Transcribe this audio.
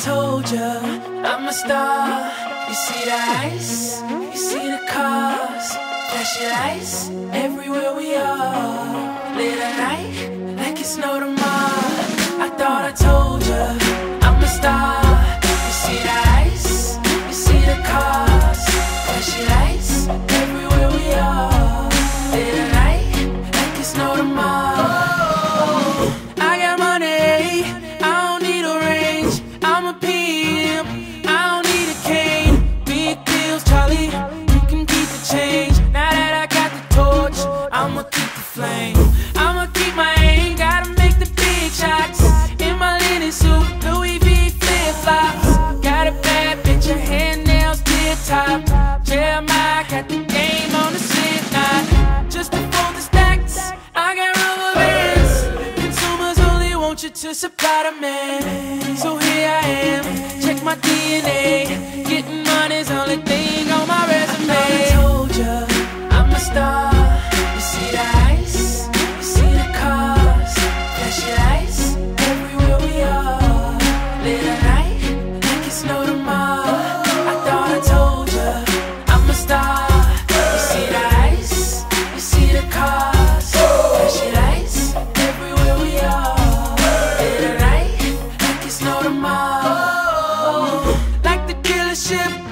told ya I'm a star. You see the ice, you see the cars, flashing lights everywhere we are. Late at night, like it's no tomorrow. I thought I told hand nails tip top. Jeremiah got the game on the slip knot. Just fold the stacks, I got rubber bands. Consumers only want you to supply the man. So here I am, check my DNA. ship